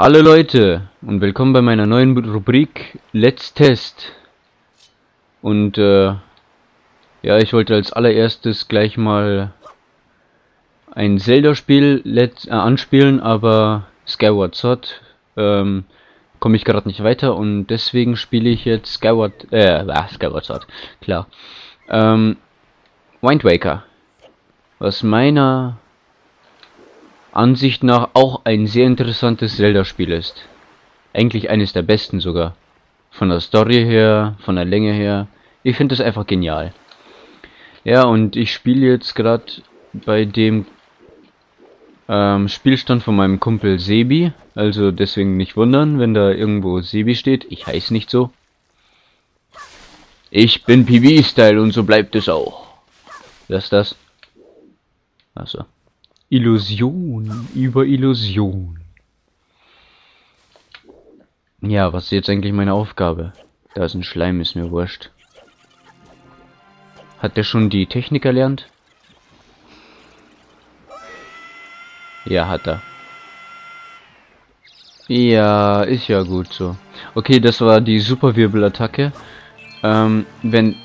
Hallo Leute und willkommen bei meiner neuen Rubrik Let's Test. Und äh, ja, ich wollte als allererstes gleich mal ein Zelda-Spiel äh, anspielen, aber Skyward Sword ähm, komme ich gerade nicht weiter und deswegen spiele ich jetzt Skyward, äh, ah, Skyward Sword, klar. Ähm, Wind Waker, was meiner Ansicht nach auch ein sehr interessantes Zelda-Spiel ist. Eigentlich eines der besten sogar. Von der Story her, von der Länge her. Ich finde es einfach genial. Ja, und ich spiele jetzt gerade bei dem ähm, Spielstand von meinem Kumpel Sebi. Also deswegen nicht wundern, wenn da irgendwo Sebi steht. Ich heiße nicht so. Ich bin PB-Style und so bleibt es auch. Was ist das? Achso. Illusion über Illusion. Ja, was ist jetzt eigentlich meine Aufgabe? Da ist ein Schleim, ist mir wurscht. Hat der schon die Technik erlernt? Ja, hat er. Ja, ist ja gut so. Okay, das war die Superwirbelattacke. Ähm, wenn...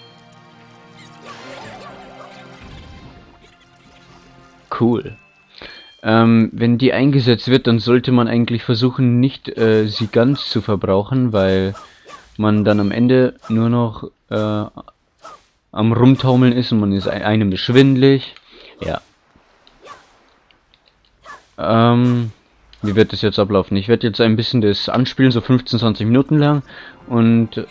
Cool. Ähm, wenn die eingesetzt wird, dann sollte man eigentlich versuchen, nicht äh, sie ganz zu verbrauchen, weil man dann am Ende nur noch äh, am Rumtaumeln ist und man ist einem schwindlig. Ja. Ähm, wie wird das jetzt ablaufen? Ich werde jetzt ein bisschen das anspielen, so 15, 20 Minuten lang. Und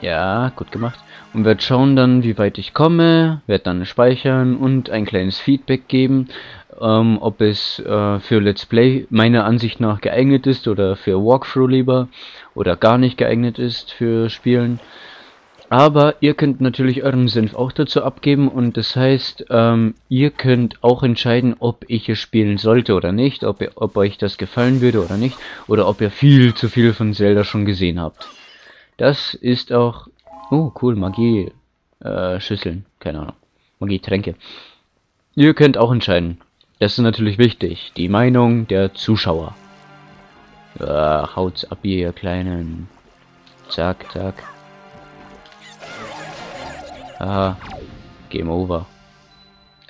ja, gut gemacht. Und werde schauen dann, wie weit ich komme, werde dann speichern und ein kleines Feedback geben ähm, ob es äh, für Let's Play meiner Ansicht nach geeignet ist oder für Walkthrough lieber oder gar nicht geeignet ist für Spielen. Aber ihr könnt natürlich euren Senf auch dazu abgeben und das heißt, ähm, ihr könnt auch entscheiden, ob ich es spielen sollte oder nicht, ob, ihr, ob euch das gefallen würde oder nicht, oder ob ihr viel zu viel von Zelda schon gesehen habt. Das ist auch... Oh, cool, Magie... Äh, Schüsseln, keine Ahnung. Magie-Tränke. Ihr könnt auch entscheiden. Das ist natürlich wichtig. Die Meinung der Zuschauer. Ja, haut's ab, ihr Kleinen. Zack, zack. Aha. Game over.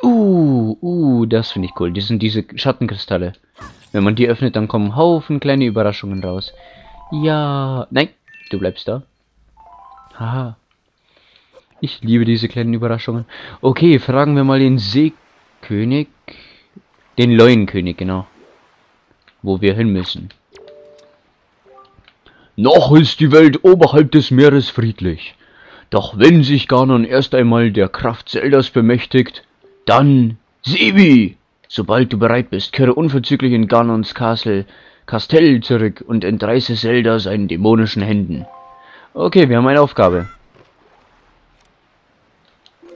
Uh, uh, das finde ich cool. Das sind diese Schattenkristalle. Wenn man die öffnet, dann kommen Haufen kleine Überraschungen raus. Ja. Nein, du bleibst da. Haha. Ich liebe diese kleinen Überraschungen. Okay, fragen wir mal den Seekönig. Den Leuenkönig, genau. Wo wir hin müssen. Noch ist die Welt oberhalb des Meeres friedlich. Doch wenn sich Ganon erst einmal der Kraft Zeldas bemächtigt, dann Sibi! Sobald du bereit bist, kehre unverzüglich in Ganons Castle, Kastell zurück und entreiße Zelda seinen dämonischen Händen. Okay, wir haben eine Aufgabe.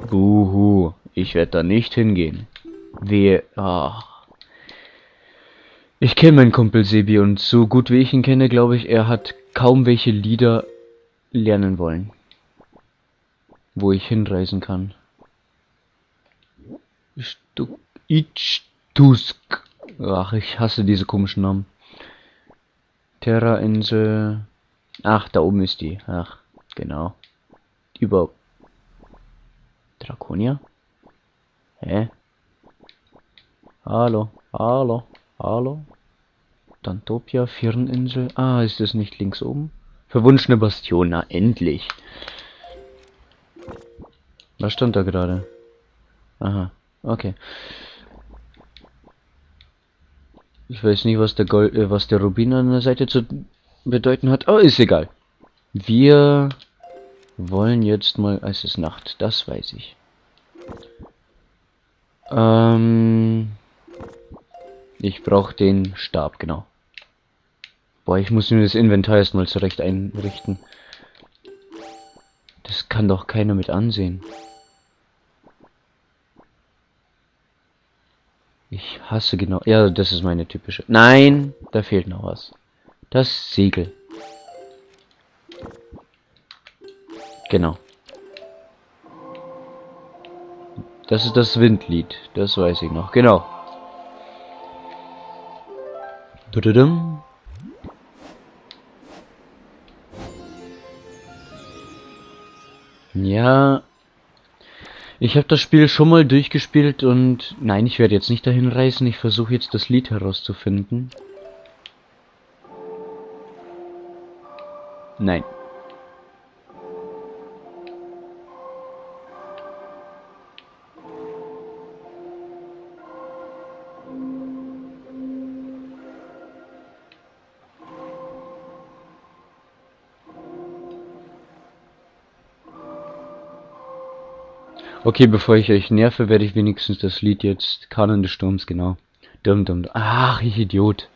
Buhu, ich werde da nicht hingehen. Wir, ach. Ich kenne meinen Kumpel Sebi und so gut wie ich ihn kenne, glaube ich, er hat kaum welche Lieder lernen wollen. Wo ich hinreisen kann. Ichtusk. Ach, ich hasse diese komischen Namen. Terra-Insel. Ach, da oben ist die. Ach, genau. Über Draconia? Hä? Hallo, hallo, hallo. Dantopia, Firninsel. Ah, ist das nicht links oben? Verwunschene Bastion, na endlich. Was stand da gerade? Aha, okay. Ich weiß nicht, was der Gold, äh, was der Rubin an der Seite zu bedeuten hat. Oh, ist egal. Wir wollen jetzt mal, es ist Nacht, das weiß ich. Ähm, ich brauche den Stab, genau. Boah, ich muss mir das Inventar erstmal zurecht einrichten. Das kann doch keiner mit ansehen. Ich hasse genau... Ja, das ist meine typische... Nein, da fehlt noch was. Das Segel. Genau. Das ist das Windlied. Das weiß ich noch. Genau. Ja. Ich habe das Spiel schon mal durchgespielt und nein, ich werde jetzt nicht dahin reisen. Ich versuche jetzt das Lied herauszufinden. Nein. Okay, bevor ich euch nerve, werde ich wenigstens das Lied jetzt Kanon des Sturms, genau. Dum, dum, Ach, ich Idiot.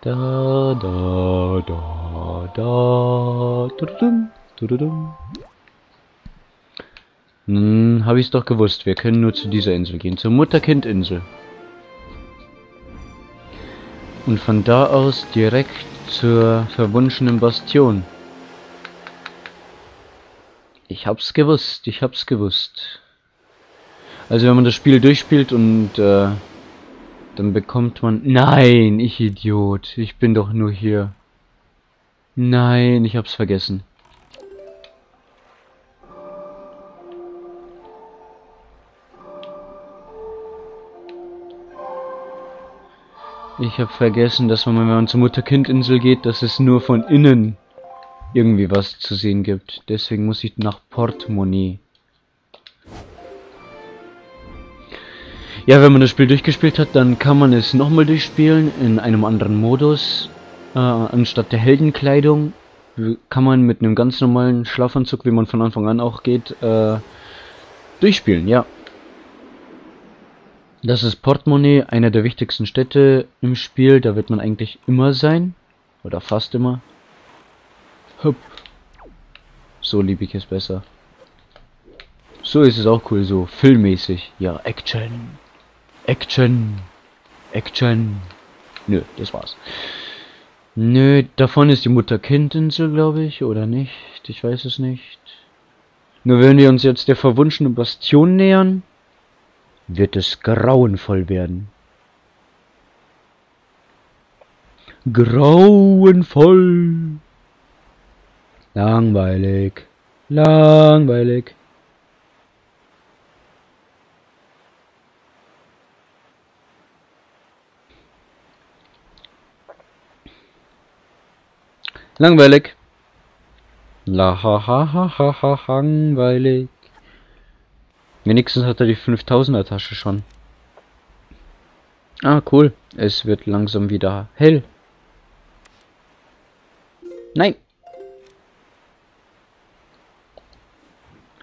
Da, da, da, da, dudum, dudum. Hm, hab ich's doch gewusst. Wir können nur zu dieser Insel gehen, zur Mutter-Kind-Insel. Und von da aus direkt zur verwunschenen Bastion. Ich hab's gewusst, ich hab's gewusst. Also wenn man das Spiel durchspielt und äh, dann bekommt man... Nein, ich Idiot. Ich bin doch nur hier. Nein, ich hab's vergessen. Ich hab vergessen, dass man, wenn man zur Mutter-Kind-Insel geht, dass es nur von innen irgendwie was zu sehen gibt. Deswegen muss ich nach Portemonnaie. Ja, wenn man das Spiel durchgespielt hat, dann kann man es nochmal durchspielen in einem anderen Modus. Äh, anstatt der Heldenkleidung kann man mit einem ganz normalen Schlafanzug, wie man von Anfang an auch geht, äh, durchspielen, ja. Das ist Portemonnaie, einer der wichtigsten Städte im Spiel. Da wird man eigentlich immer sein. Oder fast immer. Hup. So liebe ich es besser. So ist es auch cool, so filmmäßig. Ja, Action. Action. Action. Nö, das war's. Nö, davon ist die Mutter-Kind-Insel, glaube ich, oder nicht? Ich weiß es nicht. Nur wenn wir uns jetzt der verwunschenen Bastion nähern, wird es grauenvoll werden. Grauenvoll. Langweilig. Langweilig. Langweilig. La ha ha ha ha ha langweilig. Wenigstens hat er die 5000er Tasche schon. Ah, cool. Es wird langsam wieder hell. Nein.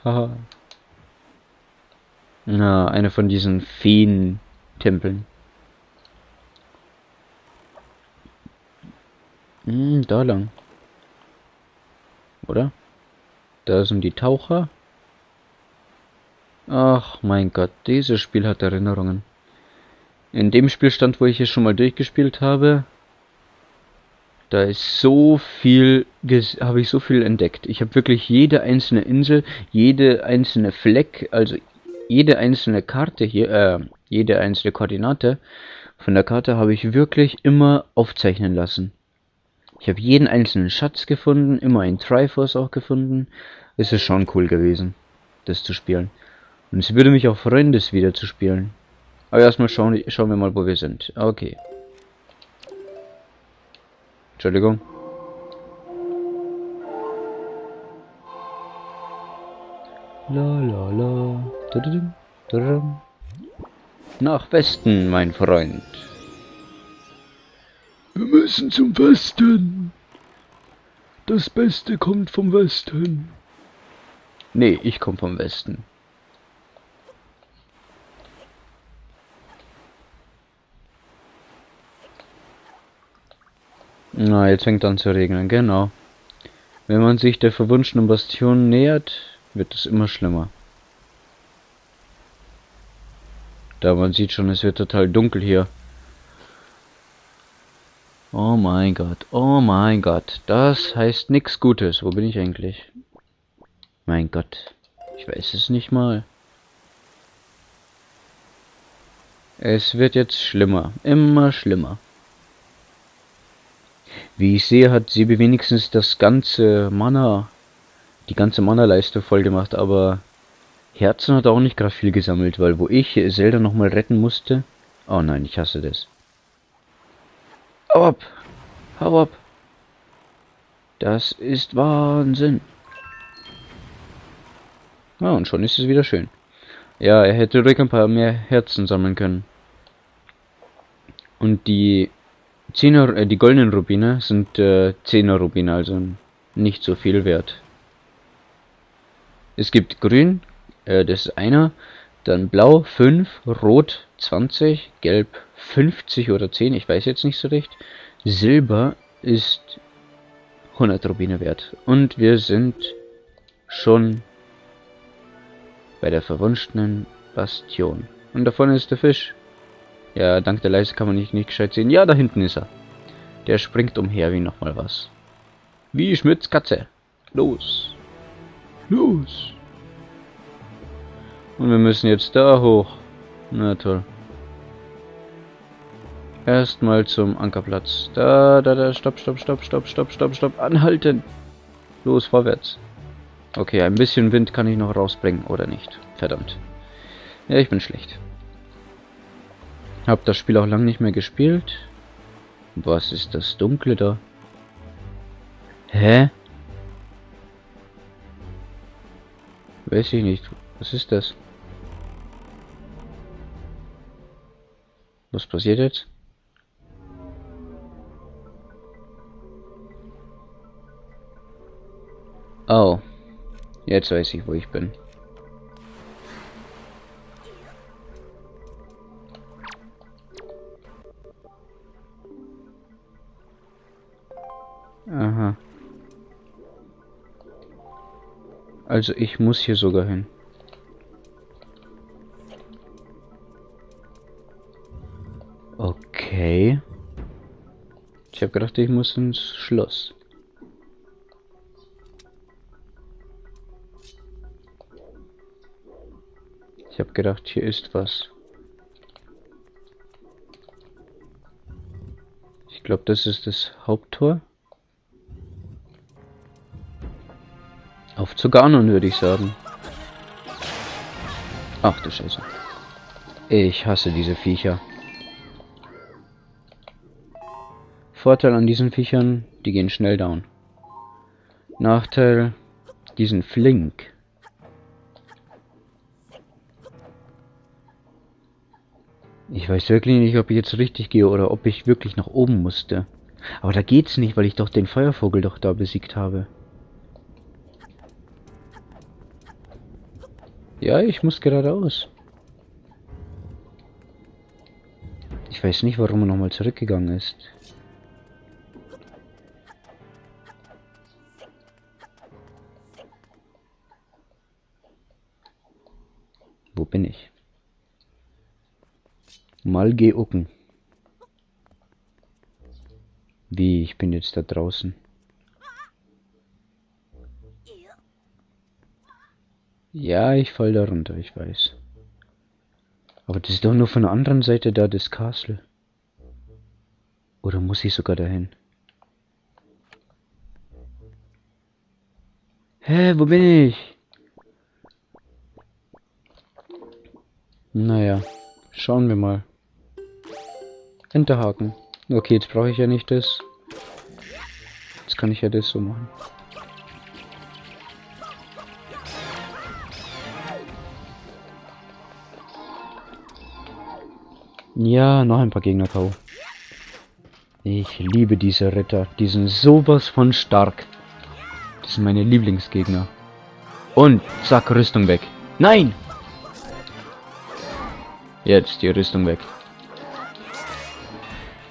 Haha. Na, eine von diesen Feen-Tempeln. Hm, da lang. Oder? Da sind die Taucher. Ach mein Gott, dieses Spiel hat Erinnerungen. In dem Spielstand, wo ich es schon mal durchgespielt habe, da ist so viel, habe ich so viel entdeckt. Ich habe wirklich jede einzelne Insel, jede einzelne Fleck, also jede einzelne Karte hier, äh, jede einzelne Koordinate von der Karte habe ich wirklich immer aufzeichnen lassen. Ich habe jeden einzelnen Schatz gefunden, immer ein Triforce auch gefunden. Es ist schon cool gewesen, das zu spielen. Und es würde mich auch freuen, das wieder zu spielen. Aber erstmal schauen, schauen wir mal, wo wir sind. Okay. Entschuldigung. La la la. Nach Westen, mein Freund. Wir müssen zum Westen. Das Beste kommt vom Westen. Nee, ich komme vom Westen. Na, jetzt fängt an zu regnen, genau. Wenn man sich der verwunschenen Bastion nähert, wird es immer schlimmer. Da man sieht schon, es wird total dunkel hier. Oh mein Gott, oh mein Gott, das heißt nichts Gutes. Wo bin ich eigentlich? Mein Gott, ich weiß es nicht mal. Es wird jetzt schlimmer, immer schlimmer. Wie ich sehe, hat Sebi wenigstens das ganze Mana, die ganze Mana-Leiste voll gemacht, aber Herzen hat auch nicht gerade viel gesammelt, weil wo ich Zelda nochmal retten musste... Oh nein, ich hasse das. Hau ab! Hau ab! Das ist Wahnsinn. Ah, und schon ist es wieder schön. Ja, er hätte ruhig ein paar mehr Herzen sammeln können. Und die Zehner, äh, die goldenen Rubine sind äh, Zehner Rubine, also nicht so viel wert. Es gibt grün, äh, das ist einer, dann blau 5, rot 20, gelb 50 oder 10, ich weiß jetzt nicht so recht. Silber ist 100 Rubine wert. Und wir sind schon bei der verwunschenen Bastion. Und davon ist der Fisch. Ja, dank der Leiste kann man nicht, nicht gescheit sehen. Ja, da hinten ist er. Der springt umher wie nochmal was. Wie Schmitz Katze. Los. Los. Und wir müssen jetzt da hoch. Na toll. Erstmal zum Ankerplatz. Da, da, da, stopp, stopp, stopp, stopp, stopp, stopp, stopp. Anhalten. Los, vorwärts. Okay, ein bisschen Wind kann ich noch rausbringen, oder nicht? Verdammt. Ja, ich bin schlecht. Hab das Spiel auch lange nicht mehr gespielt. Was ist das Dunkle da? Hä? Weiß ich nicht. Was ist das? Was passiert jetzt? Oh. Jetzt weiß ich, wo ich bin. Also ich muss hier sogar hin. Okay. Ich habe gedacht, ich muss ins Schloss. Ich habe gedacht, hier ist was. Ich glaube, das ist das Haupttor. Zu Ganon, würde ich sagen. Ach du Scheiße. Ich hasse diese Viecher. Vorteil an diesen Viechern, die gehen schnell down. Nachteil, die sind flink. Ich weiß wirklich nicht, ob ich jetzt richtig gehe oder ob ich wirklich nach oben musste. Aber da geht's nicht, weil ich doch den Feuervogel doch da besiegt habe. Ja, ich muss geradeaus. Ich weiß nicht, warum er nochmal zurückgegangen ist. Wo bin ich? Mal geucken. Wie, ich bin jetzt da draußen. Ja, ich fall da runter, ich weiß. Aber das ist doch nur von der anderen Seite da das Castle. Oder muss ich sogar dahin? Hä, wo bin ich? Naja, schauen wir mal. Enterhaken. Okay, jetzt brauche ich ja nicht das. Jetzt kann ich ja das so machen. Ja, noch ein paar Gegner K.O. Ich liebe diese Ritter. Die sind sowas von stark. Das sind meine Lieblingsgegner. Und zack, Rüstung weg. Nein! Jetzt die Rüstung weg.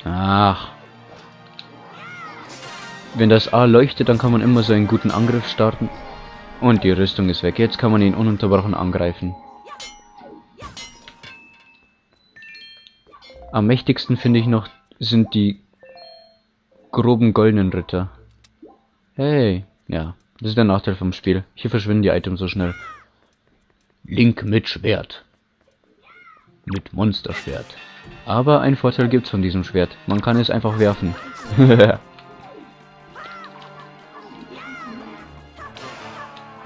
Ach. Wenn das A leuchtet, dann kann man immer so einen guten Angriff starten. Und die Rüstung ist weg. Jetzt kann man ihn ununterbrochen angreifen. Am mächtigsten finde ich noch sind die groben goldenen Ritter. Hey, ja, das ist der Nachteil vom Spiel. Hier verschwinden die Items so schnell. Link mit Schwert. Mit Monsterschwert. Aber einen Vorteil gibt's von diesem Schwert. Man kann es einfach werfen.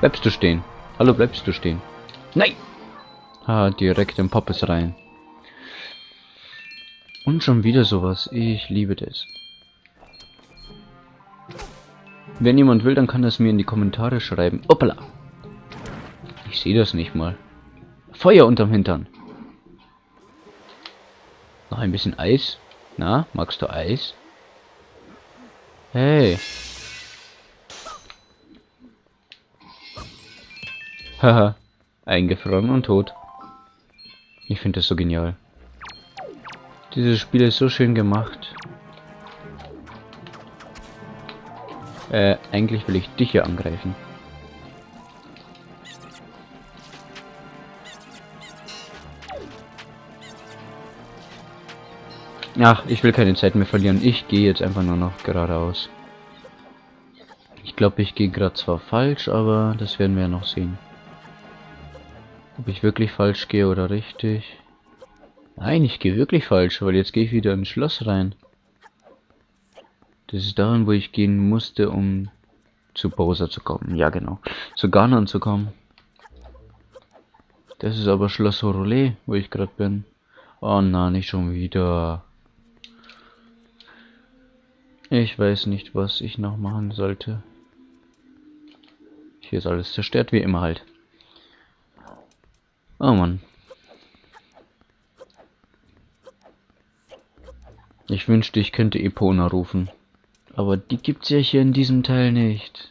bleibst du stehen? Hallo, bleibst du stehen? Nein! Ha, direkt im Poppes rein. Und schon wieder sowas. Ich liebe das. Wenn jemand will, dann kann das mir in die Kommentare schreiben. Hoppala! Ich sehe das nicht mal. Feuer unterm Hintern. Noch ein bisschen Eis. Na, magst du Eis? Hey. Haha. Eingefroren und tot. Ich finde das so genial. Dieses Spiel ist so schön gemacht. Äh, eigentlich will ich dich hier angreifen. Ach, ich will keine Zeit mehr verlieren. Ich gehe jetzt einfach nur noch geradeaus. Ich glaube, ich gehe gerade zwar falsch, aber das werden wir ja noch sehen. Ob ich wirklich falsch gehe oder richtig. Nein, ich gehe wirklich falsch, weil jetzt gehe ich wieder ins Schloss rein. Das ist dahin, wo ich gehen musste, um zu Bowser zu kommen. Ja, genau. Zu Ganon zu kommen. Das ist aber Schloss Horole, wo ich gerade bin. Oh nein, nicht schon wieder. Ich weiß nicht, was ich noch machen sollte. Hier ist alles zerstört, wie immer halt. Oh Mann. Ich wünschte, ich könnte Epona rufen. Aber die gibt's ja hier in diesem Teil nicht.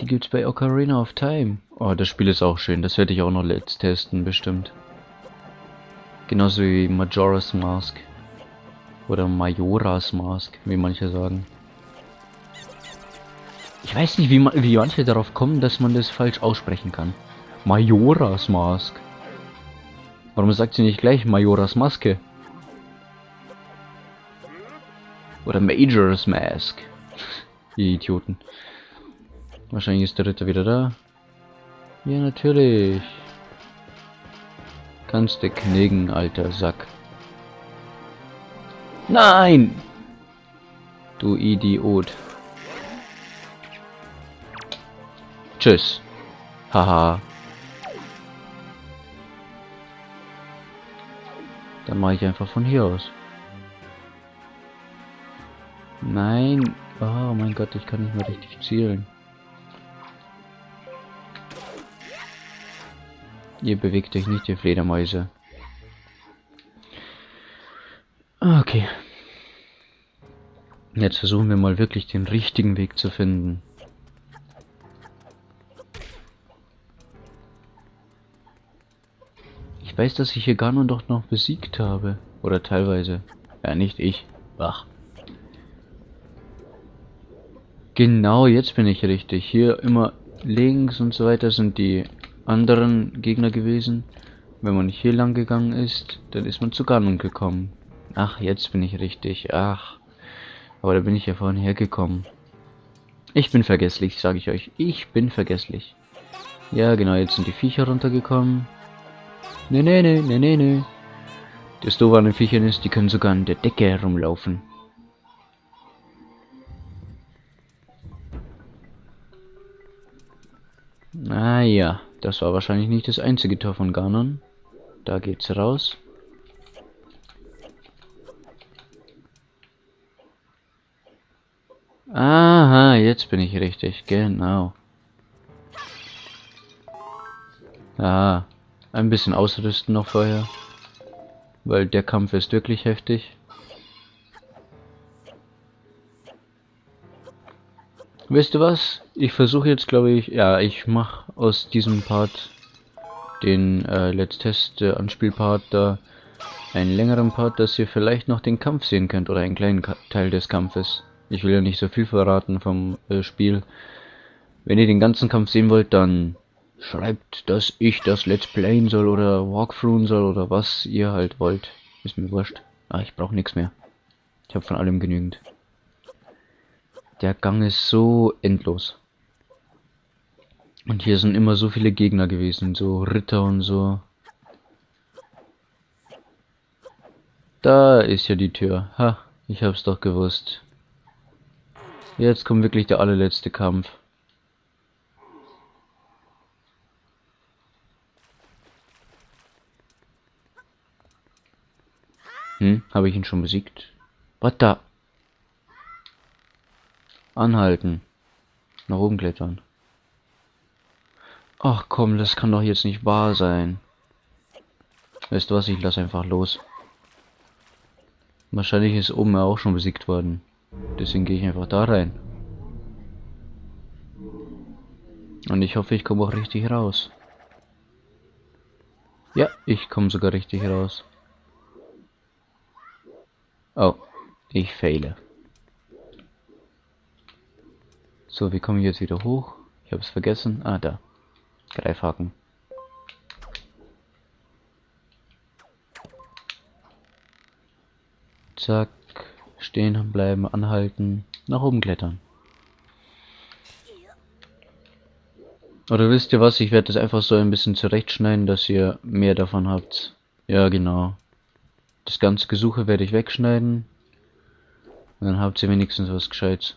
Die gibt's bei Ocarina of Time. Oh, das Spiel ist auch schön. Das werde ich auch noch let's testen, bestimmt. Genauso wie Majora's Mask. Oder Majora's Mask, wie manche sagen. Ich weiß nicht, wie, man, wie manche darauf kommen, dass man das falsch aussprechen kann. Majora's Mask. Warum sagt sie nicht gleich Majora's Maske? Oder Major's Mask. Die Idioten. Wahrscheinlich ist der Ritter wieder da. Ja, natürlich. Kannst du knicken, alter Sack. Nein! Du Idiot. Tschüss. Haha. Dann mache ich einfach von hier aus. Nein. Oh mein Gott, ich kann nicht mehr richtig zielen. Ihr bewegt euch nicht, ihr Fledermäuse. Okay. Jetzt versuchen wir mal wirklich den richtigen Weg zu finden. Ich weiß, dass ich hier Ganon doch noch besiegt habe. Oder teilweise. Ja, nicht ich. Ach. Genau, jetzt bin ich richtig. Hier immer links und so weiter sind die anderen Gegner gewesen. Wenn man hier lang gegangen ist, dann ist man zu Ganon gekommen. Ach, jetzt bin ich richtig. Ach. Aber da bin ich ja vorhin hergekommen. Ich bin vergesslich, sage ich euch. Ich bin vergesslich. Ja, genau, jetzt sind die Viecher runtergekommen. Ne, ne, ne, ne, ne, ne. Das Doofe an den Viechern ist, die können sogar an der Decke herumlaufen. Ah ja, das war wahrscheinlich nicht das einzige Tor von Ganon. Da geht's raus. Aha, jetzt bin ich richtig, genau. Ah, ein bisschen ausrüsten noch vorher. Weil der Kampf ist wirklich heftig. Wisst ihr was? Ich versuche jetzt, glaube ich, ja, ich mache aus diesem Part den äh, Let's Test äh, Anspielpart da einen längeren Part, dass ihr vielleicht noch den Kampf sehen könnt oder einen kleinen Ka Teil des Kampfes. Ich will ja nicht so viel verraten vom äh, Spiel. Wenn ihr den ganzen Kampf sehen wollt, dann schreibt, dass ich das Let's Playen soll oder Walkthroughen soll oder was ihr halt wollt. Ist mir wurscht. Ah, ich brauche nichts mehr. Ich habe von allem genügend. Der Gang ist so endlos. Und hier sind immer so viele Gegner gewesen, so Ritter und so. Da ist ja die Tür. Ha, ich hab's doch gewusst. Jetzt kommt wirklich der allerletzte Kampf. Hm, habe ich ihn schon besiegt? What da? Anhalten. Nach oben klettern. Ach komm, das kann doch jetzt nicht wahr sein. Weißt du was, ich lass einfach los. Wahrscheinlich ist oben auch schon besiegt worden. Deswegen gehe ich einfach da rein. Und ich hoffe, ich komme auch richtig raus. Ja, ich komme sogar richtig raus. Oh, ich fehle. So, wie komme ich jetzt wieder hoch? Ich habe es vergessen. Ah, da. Greifhaken. Zack. Stehen bleiben, anhalten, nach oben klettern. Oder wisst ihr was? Ich werde das einfach so ein bisschen zurechtschneiden, dass ihr mehr davon habt. Ja, genau. Das ganze Gesuche werde ich wegschneiden. Und dann habt ihr wenigstens was Gescheites.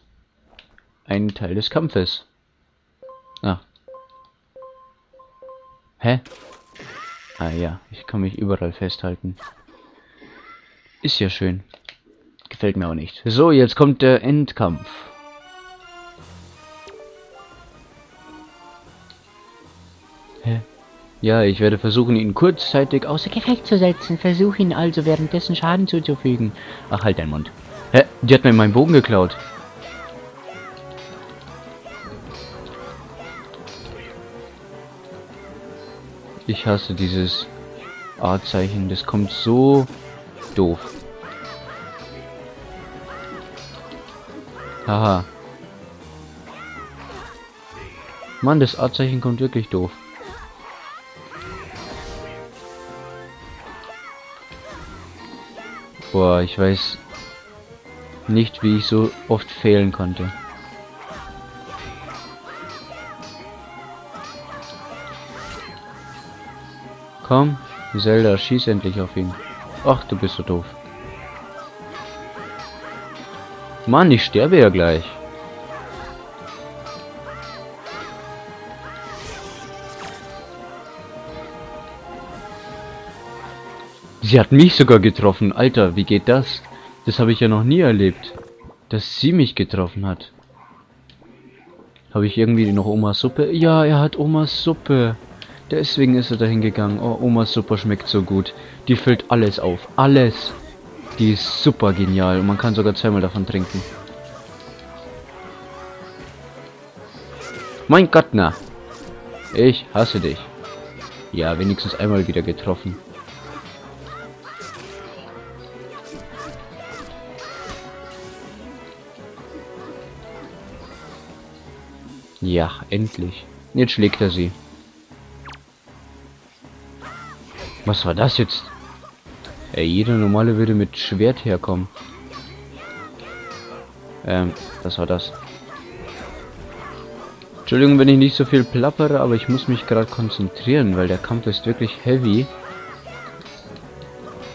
Ein Teil des Kampfes. Ah. Hä? Ah ja, ich kann mich überall festhalten. Ist ja schön. Gefällt mir auch nicht. So, jetzt kommt der Endkampf. Hä? Ja, ich werde versuchen, ihn kurzzeitig außer Gefecht zu setzen. Versuche ihn also währenddessen Schaden zuzufügen. Ach, halt deinen Mund. Hä? Die hat mir meinen Bogen geklaut. Ich hasse dieses A-Zeichen. Das kommt so doof. Haha. Mann, das A-Zeichen kommt wirklich doof. Boah, ich weiß nicht, wie ich so oft fehlen konnte. Komm, Zelda, schieß endlich auf ihn. Ach, du bist so doof. Mann, ich sterbe ja gleich. Sie hat mich sogar getroffen. Alter, wie geht das? Das habe ich ja noch nie erlebt. Dass sie mich getroffen hat. Habe ich irgendwie noch Omas Suppe? Ja, er hat Omas Suppe. Deswegen ist er dahin gegangen. Oh, Omas Suppe schmeckt so gut. Die füllt alles auf. Alles. Die ist super genial und man kann sogar zweimal davon trinken. Mein Gott, na. Ich hasse dich. Ja, wenigstens einmal wieder getroffen. Ja, endlich. Jetzt schlägt er sie. Was war das jetzt? Ey, jeder normale würde mit Schwert herkommen. Ähm, was war das? Entschuldigung, wenn ich nicht so viel plappere, aber ich muss mich gerade konzentrieren, weil der Kampf ist wirklich heavy.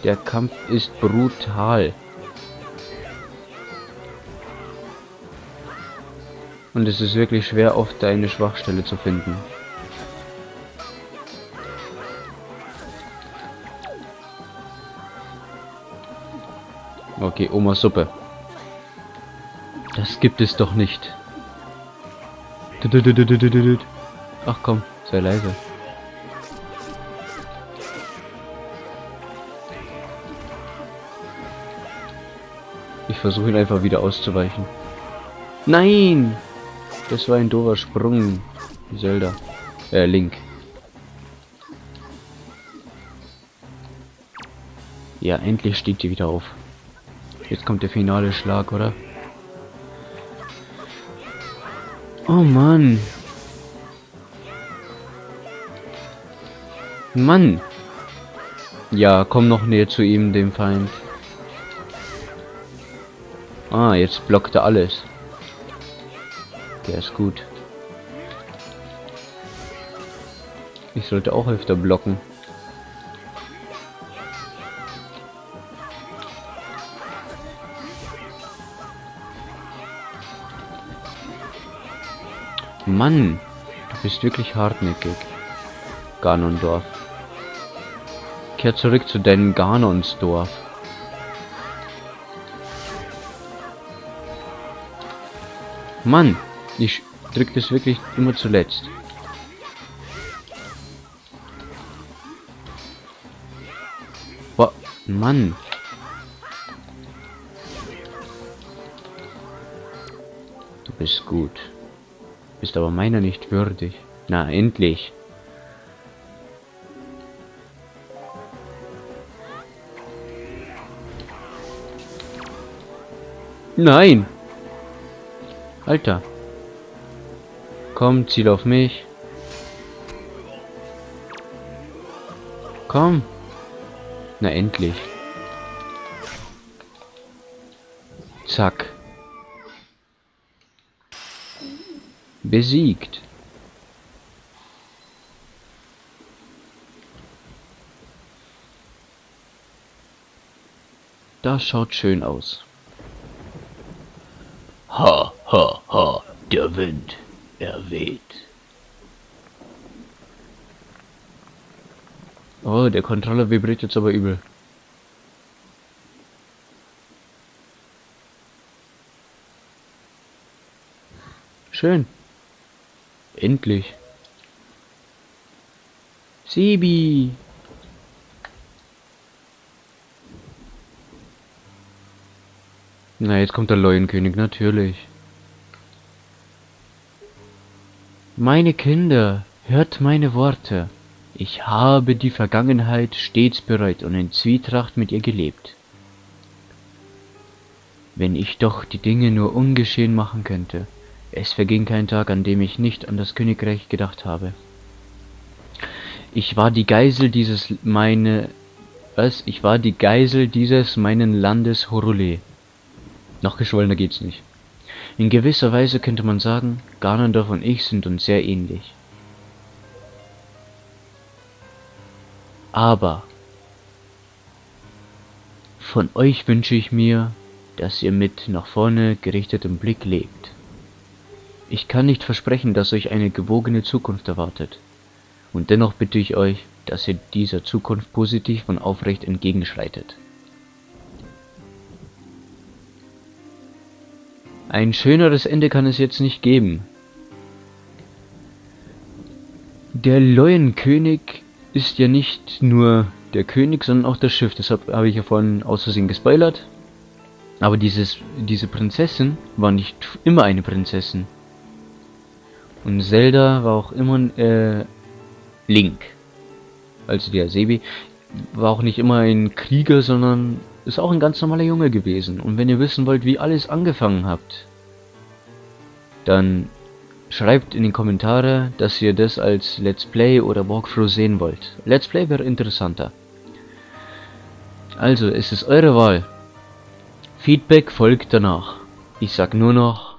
Der Kampf ist brutal. Und es ist wirklich schwer, oft eine Schwachstelle zu finden. Okay, Oma Suppe. Das gibt es doch nicht. Ach komm, sei leise. Ich versuche ihn einfach wieder auszuweichen. Nein! Das war ein doofer Sprung. Zelda. Äh, Link. Ja, endlich steht die wieder auf. Jetzt kommt der finale Schlag, oder? Oh Mann. Mann. Ja, komm noch näher zu ihm, dem Feind. Ah, jetzt blockt er alles. Der ist gut. Ich sollte auch öfter blocken. Mann, du bist wirklich hartnäckig. Ganondorf. Kehr zurück zu deinem Ganonsdorf. Mann, ich drück das wirklich immer zuletzt. Boah, Mann. Du bist gut. Bist aber meiner nicht würdig. Na, endlich. Nein! Alter. Komm, ziel auf mich. Komm. Na endlich. Zack. Besiegt. Das schaut schön aus. Ha, ha, ha, der Wind, er weht. Oh, der Controller vibriert jetzt aber übel. Schön. Endlich. Sebi. Na, jetzt kommt der Leuenkönig, natürlich. Meine Kinder, hört meine Worte. Ich habe die Vergangenheit stets bereut und in Zwietracht mit ihr gelebt. Wenn ich doch die Dinge nur ungeschehen machen könnte. Es verging kein Tag, an dem ich nicht an das Königreich gedacht habe. Ich war die Geisel dieses meine was? Ich war die Geisel dieses meinen Landes Horule. Noch geschwollener geht's nicht. In gewisser Weise könnte man sagen, Ganondorf und ich sind uns sehr ähnlich. Aber von euch wünsche ich mir, dass ihr mit nach vorne gerichtetem Blick lebt. Ich kann nicht versprechen, dass euch eine gewogene Zukunft erwartet. Und dennoch bitte ich euch, dass ihr dieser Zukunft positiv und aufrecht entgegenschreitet. Ein schöneres Ende kann es jetzt nicht geben. Der Leuenkönig ist ja nicht nur der König, sondern auch das Schiff. Deshalb habe ich ja vorhin aus Versehen gespoilert. Aber dieses, diese Prinzessin war nicht immer eine Prinzessin. Und Zelda war auch immer äh, Link. Also der Sebi war auch nicht immer ein Krieger, sondern ist auch ein ganz normaler Junge gewesen. Und wenn ihr wissen wollt, wie alles angefangen habt, dann schreibt in die Kommentare, dass ihr das als Let's Play oder Walkthrough sehen wollt. Let's Play wäre interessanter. Also, es ist eure Wahl. Feedback folgt danach. Ich sag nur noch,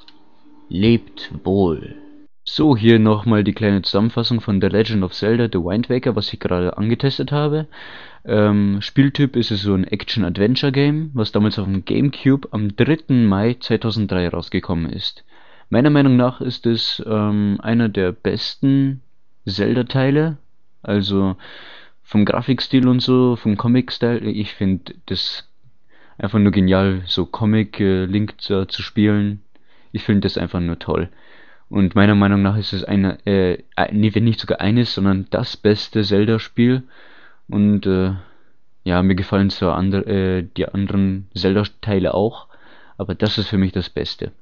lebt wohl. So, hier nochmal die kleine Zusammenfassung von The Legend of Zelda The Wind Waker, was ich gerade angetestet habe. Ähm, Spieltyp ist es so ein Action-Adventure-Game, was damals auf dem Gamecube am 3. Mai 2003 rausgekommen ist. Meiner Meinung nach ist es ähm, einer der besten Zelda-Teile, also vom Grafikstil und so, vom Comic-Style. Ich finde das einfach nur genial, so Comic-Link äh, zu spielen. Ich finde das einfach nur toll. Und meiner Meinung nach ist es eine, äh, nee, wenn nicht sogar eines, sondern das beste Zelda-Spiel. Und äh, ja, mir gefallen zwar andre, äh, die anderen Zelda-Teile auch, aber das ist für mich das Beste.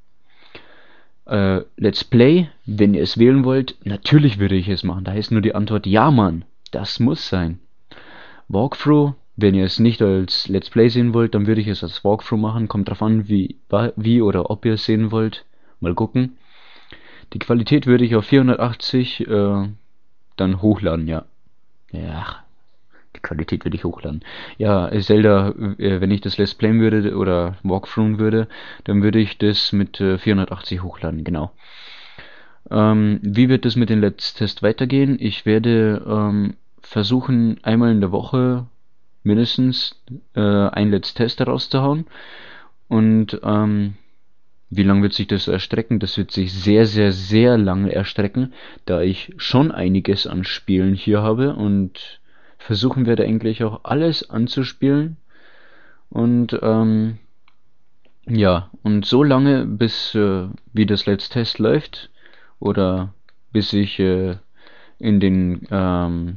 Äh, Let's Play, wenn ihr es wählen wollt, natürlich würde ich es machen. Da ist nur die Antwort ja, Mann. Das muss sein. Walkthrough, wenn ihr es nicht als Let's Play sehen wollt, dann würde ich es als Walkthrough machen. Kommt drauf an, wie, wie oder ob ihr es sehen wollt. Mal gucken. Die Qualität würde ich auf 480 äh, dann hochladen, ja. Ja, die Qualität würde ich hochladen. Ja, Zelda, äh, wenn ich das Let's Playen würde oder Walkthrough würde, dann würde ich das mit äh, 480 hochladen, genau. Ähm, wie wird es mit dem Let's Test weitergehen? Ich werde ähm, versuchen, einmal in der Woche mindestens äh, ein Let's Test herauszuhauen. Und ähm, wie lange wird sich das erstrecken? Das wird sich sehr, sehr, sehr lange erstrecken, da ich schon einiges an Spielen hier habe und versuchen werde eigentlich auch alles anzuspielen. Und ähm, Ja, und so lange, bis äh, wie das Let's Test läuft, oder bis ich äh, in den ähm,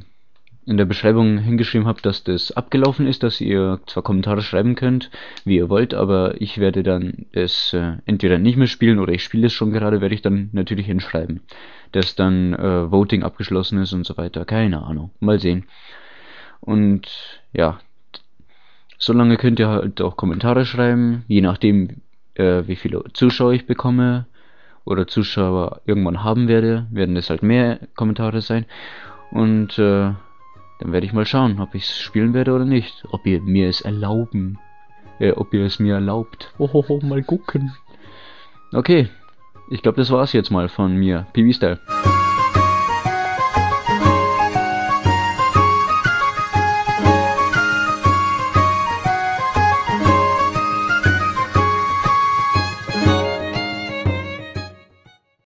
in der Beschreibung hingeschrieben habe, dass das abgelaufen ist, dass ihr zwar Kommentare schreiben könnt, wie ihr wollt, aber ich werde dann es äh, entweder nicht mehr spielen oder ich spiele es schon gerade, werde ich dann natürlich hinschreiben, dass dann äh, Voting abgeschlossen ist und so weiter. Keine Ahnung. Mal sehen. Und ja, solange könnt ihr halt auch Kommentare schreiben, je nachdem, äh, wie viele Zuschauer ich bekomme oder Zuschauer irgendwann haben werde, werden es halt mehr Kommentare sein. Und äh, dann werde ich mal schauen, ob ich es spielen werde oder nicht. Ob ihr mir es erlauben. Äh, ob ihr es mir erlaubt. Ohoho, mal gucken. Okay. Ich glaube, das war's jetzt mal von mir. PB Style.